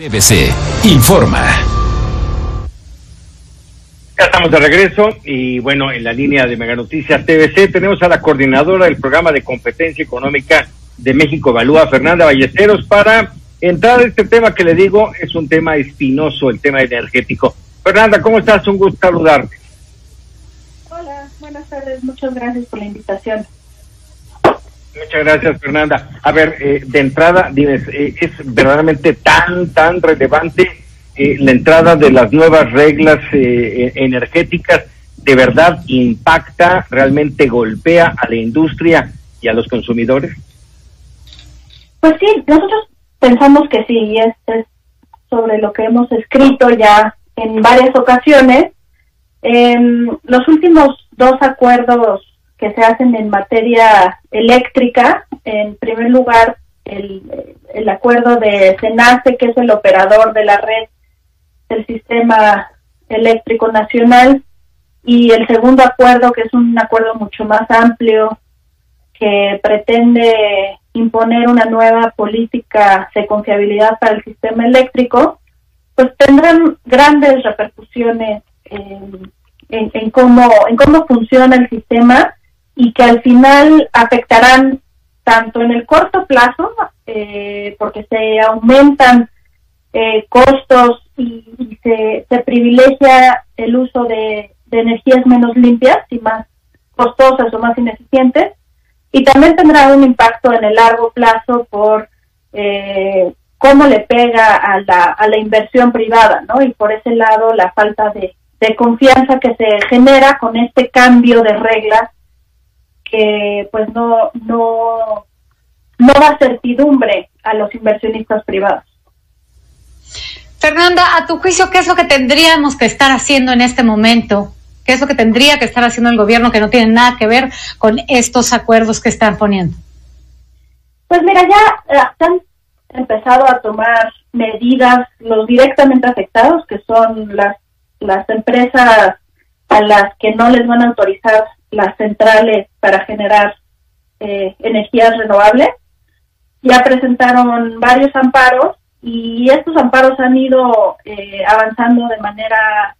TVC informa. Ya estamos de regreso y bueno, en la línea de Mega Noticias TVC tenemos a la coordinadora del programa de competencia económica de México Evalúa, Fernanda Ballesteros, para entrar a este tema que le digo es un tema espinoso, el tema energético. Fernanda, ¿cómo estás? Un gusto saludarte. Hola, buenas tardes, muchas gracias por la invitación. Muchas gracias, Fernanda. A ver, eh, de entrada, dime, eh, ¿es verdaderamente tan, tan relevante eh, la entrada de las nuevas reglas energéticas? ¿De verdad impacta, realmente golpea a la industria y a los consumidores? Pues sí, nosotros pensamos que sí, y este es sobre lo que hemos escrito ya en varias ocasiones. En los últimos dos acuerdos que se hacen en materia eléctrica. En primer lugar, el, el acuerdo de SENACE, que es el operador de la red del sistema eléctrico nacional, y el segundo acuerdo, que es un acuerdo mucho más amplio, que pretende imponer una nueva política de confiabilidad para el sistema eléctrico, pues tendrán grandes repercusiones en, en, en, cómo, en cómo funciona el sistema y que al final afectarán tanto en el corto plazo, eh, porque se aumentan eh, costos y, se, se, privilegia el uso de, energías menos limpias y más costosas o más ineficientes, y también tendrá un impacto en el largo plazo por eh, cómo le pega a la, a la inversión privada, ¿no? Y por ese lado la falta de, de confianza que se genera con este cambio de reglas que pues no, no, no da certidumbre a los inversionistas privados. Fernanda, a tu juicio, ¿qué es lo que tendríamos que estar haciendo en este momento? ¿Qué es lo que tendría que estar haciendo el gobierno que no tiene nada que ver con estos acuerdos que están poniendo? Pues mira, ya han empezado a tomar medidas los directamente afectados, que son las, las empresas a las que no les van a autorizar las centrales para generar eh, energías renovables. Ya presentaron varios amparos y estos amparos han ido eh, avanzando de manera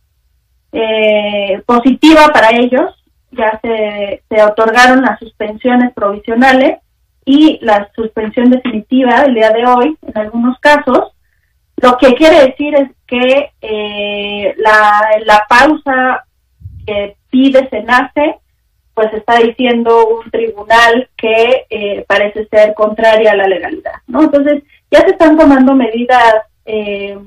eh, positiva para ellos. Ya se, se otorgaron las suspensiones provisionales y la suspensión definitiva el día de hoy en algunos casos. Lo que quiere decir es que la, la pausa que pide SENACE pues está diciendo un tribunal que eh, parece ser contraria a la legalidad, ¿no? Entonces, ya se están tomando medidas eh,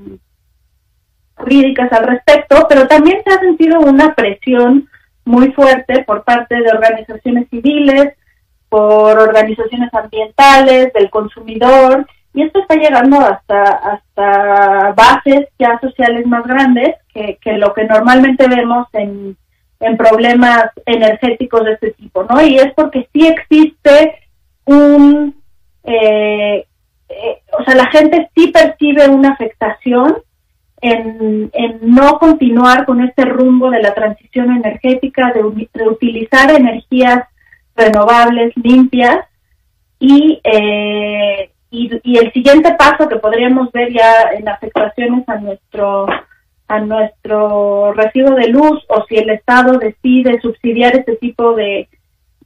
jurídicas al respecto, pero también se ha sentido una presión muy fuerte por parte de organizaciones civiles, por organizaciones ambientales, del consumidor, y esto está llegando hasta hasta bases ya sociales más grandes que, que lo que normalmente vemos en en problemas energéticos de este tipo, ¿no? Y es porque sí existe un, eh, eh, o sea, la gente sí percibe una afectación en, en, no continuar con este rumbo de la transición energética, de, de utilizar energías renovables, limpias, y, eh, y, y el siguiente paso que podríamos ver ya en afectaciones a nuestro a nuestro recibo de luz o si el Estado decide subsidiar este tipo de,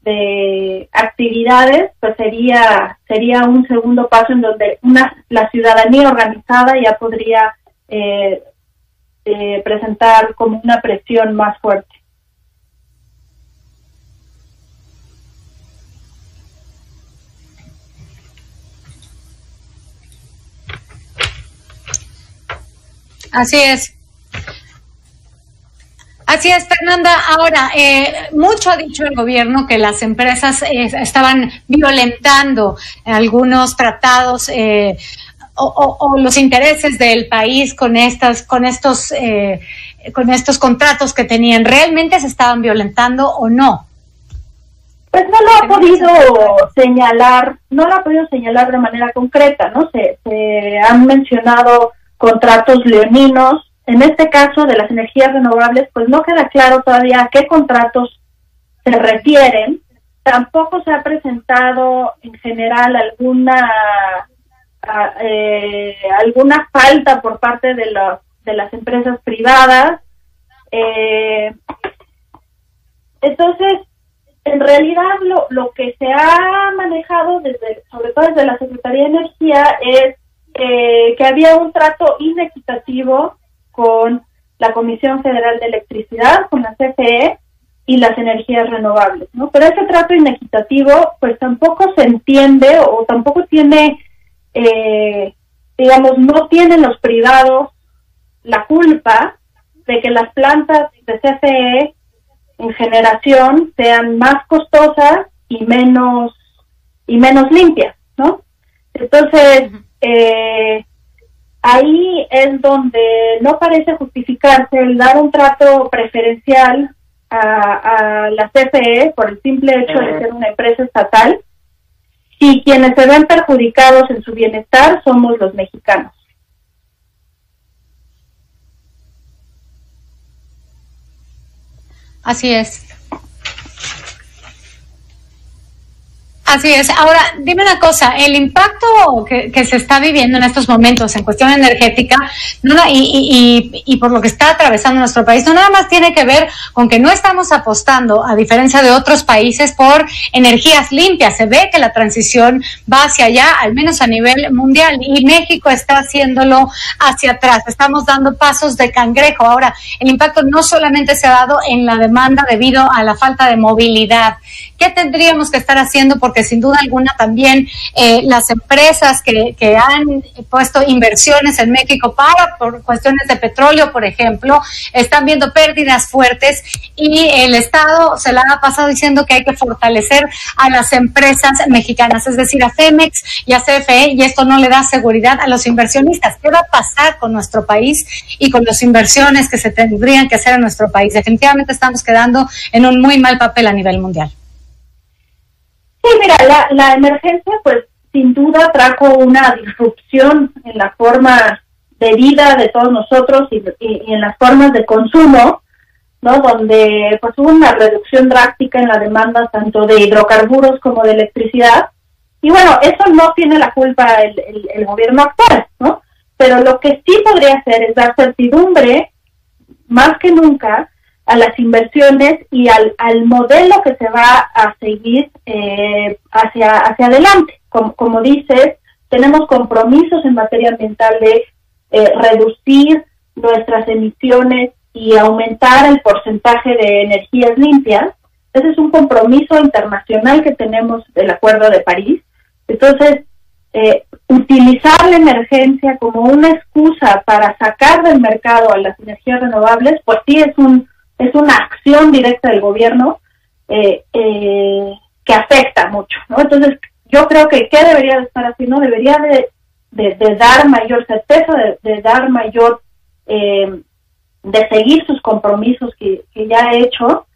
de actividades, pues sería sería un segundo paso en donde una la ciudadanía organizada ya podría eh, eh, presentar como una presión más fuerte. Así es. Así es, Fernanda. Ahora, eh, mucho ha dicho el gobierno que las empresas eh, estaban violentando algunos tratados eh, o, los intereses del país con estas, con estos, con estos contratos que tenían. ¿Realmente se estaban violentando o no? Pues no lo ha podido señalar, no lo ha podido señalar de manera concreta, ¿no? Se, se han mencionado contratos leoninos en este caso de las energías renovables, pues no queda claro todavía a qué contratos se refieren. Tampoco se ha presentado en general alguna eh, alguna falta por parte de, de las empresas privadas. Eh, entonces, en realidad lo, lo que se ha manejado desde, sobre todo desde la Secretaría de Energía, es que había un trato inequitativo con la Comisión Federal de Electricidad, con la CFE y las energías renovables, ¿no? Pero ese trato inequitativo, pues tampoco se entiende o tampoco tiene, eh, digamos, no tienen los privados la culpa de que las plantas de CFE en generación sean más costosas y menos y menos limpias, ¿no? Entonces, eh, ahí es donde no parece justificarse el dar un trato preferencial a, la CFE por el simple hecho de ser una empresa estatal y quienes se ven perjudicados en su bienestar somos los mexicanos. Así es. Así es. Ahora, dime una cosa, el impacto que, se está viviendo en estos momentos en cuestión energética no, y, y, por lo que está atravesando nuestro país, no nada más tiene que ver con que no estamos apostando, a diferencia de otros países, por energías limpias. Se ve que la transición va hacia allá, al menos a nivel mundial, y México está haciéndolo hacia atrás. Estamos dando pasos de cangrejo. Ahora, el impacto no solamente se ha dado en la demanda debido a la falta de movilidad. ¿Qué tendríamos que estar haciendo? Porque sin duda alguna también eh, las empresas que, que, han puesto inversiones en México para por cuestiones de petróleo, por ejemplo, están viendo pérdidas fuertes y el Estado se la ha pasado diciendo que hay que fortalecer a las empresas mexicanas, es decir, a Cemex y a CFE, y esto no le da seguridad a los inversionistas. ¿Qué va a pasar con nuestro país y con las inversiones que se tendrían que hacer en nuestro país? Definitivamente estamos quedando en un muy mal papel a nivel mundial. Sí, mira, la, la emergencia pues sin duda trajo una disrupción en la forma de vida de todos nosotros y, en las formas de consumo, ¿no? Donde pues hubo una reducción drástica en la demanda tanto de hidrocarburos como de electricidad. Y bueno, eso no tiene la culpa el, el, el gobierno actual, ¿no? Pero lo que sí podría hacer es dar certidumbre, más que nunca, a las inversiones y al, al modelo que se va a seguir eh, hacia, hacia adelante. Como, como dices, tenemos compromisos en materia ambiental de eh, reducir nuestras emisiones y aumentar el porcentaje de energías limpias. Ese es un compromiso internacional que tenemos del Acuerdo de París. Entonces, eh, utilizar la emergencia como una excusa para sacar del mercado a las energías renovables, pues sí es un es una acción directa del gobierno eh, eh, que afecta mucho, ¿no? Entonces, yo creo que ¿qué debería de estar haciendo? Debería de, de, dar mayor certeza, de, dar mayor, eh, de seguir sus compromisos que, que ya ha hecho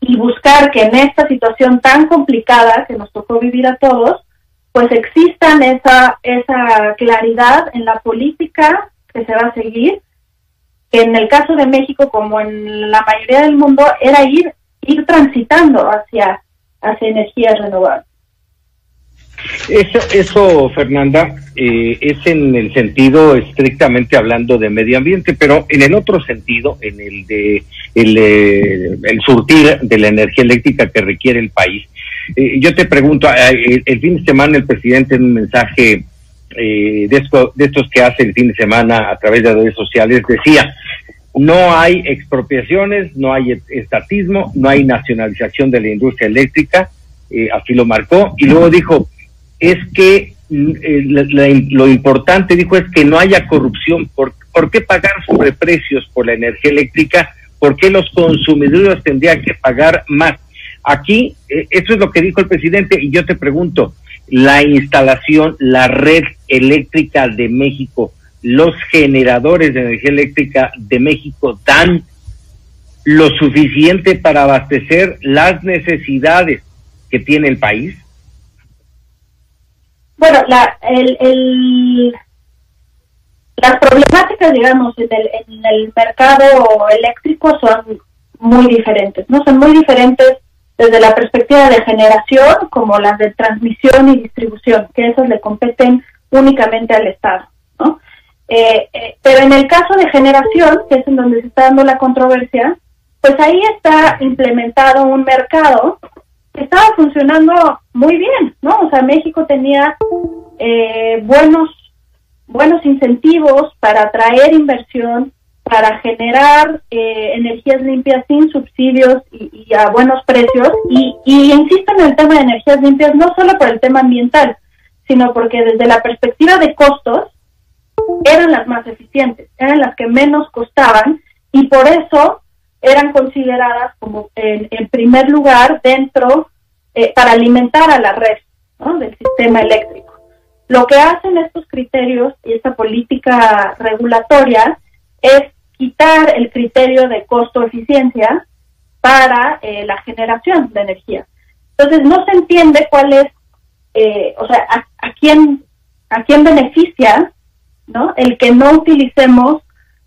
y buscar que en esta situación tan complicada que nos tocó vivir a todos, pues existan esa, esa claridad en la política que se va a seguir en el caso de México, como en la mayoría del mundo, era ir, ir transitando hacia, hacia energías renovables. Eso, Fernanda, eh, es en el sentido estrictamente hablando de medio ambiente, pero en el otro sentido, en el de el, eh, el surtir de la energía eléctrica que requiere el país. Eh, yo te pregunto, el, fin de semana el presidente en un mensaje eh, de, de estos que hace el fin de semana a través de redes sociales, decía, no hay expropiaciones, no hay estatismo, no hay nacionalización de la industria eléctrica, eh, así lo marcó, y luego dijo, es que mm, eh, lo importante, dijo, es que no haya corrupción. ¿Por, ¿Por qué pagar sobreprecios por la energía eléctrica? ¿Por qué los consumidores tendrían que pagar más? Aquí, eso es lo que dijo el presidente, y yo te pregunto, la instalación, la red eléctrica de México, los generadores de energía eléctrica de México dan lo suficiente para abastecer las necesidades que tiene el país? Bueno, la, el, las problemáticas, digamos, en el, en el mercado eléctrico son muy diferentes, ¿no? Son muy diferentes desde la perspectiva de generación como las de transmisión y distribución, que esas le competen únicamente al Estado, ¿no? Eh, eh, pero en el caso de generación, que es en donde se está dando la controversia, pues ahí está implementado un mercado que estaba funcionando muy bien, ¿no? O sea, México tenía eh, buenos buenos incentivos para atraer inversión, para generar eh, energías limpias sin subsidios y, a buenos precios. Y, y, insisto en el tema de energías limpias, no solo por el tema ambiental, sino porque desde la perspectiva de costos, eran las más eficientes, eran las que menos costaban y por eso eran consideradas como en, primer lugar dentro eh, para alimentar a la red del sistema eléctrico. Lo que hacen estos criterios y esta política regulatoria es el criterio de costo-eficiencia para eh, la generación de energía. Entonces no se entiende cuál es, eh, o sea, a, quién a quién beneficia, ¿no? El que no utilicemos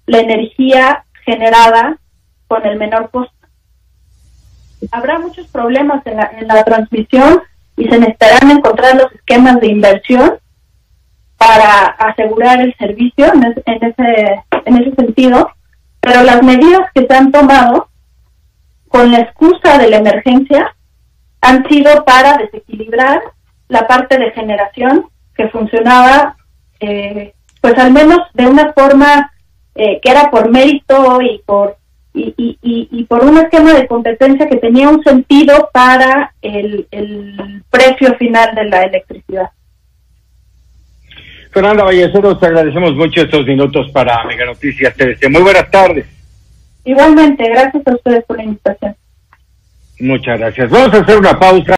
la energía generada con el menor costo. Habrá muchos problemas en la, en la transmisión y se necesitarán encontrar los esquemas de inversión para asegurar el servicio en, ese, en ese sentido pero las medidas que se han tomado con la excusa de la emergencia han sido para desequilibrar la parte de generación que funcionaba, eh, pues al menos de una forma eh, que era por mérito y por y, y, y, por un esquema de competencia que tenía un sentido para el, el precio final de la electricidad. Fernanda Ballesteros, te agradecemos mucho estos minutos para Mega Noticias TVC. Muy buenas tardes. Igualmente, gracias a ustedes por la invitación. Muchas gracias. Vamos a hacer una pausa.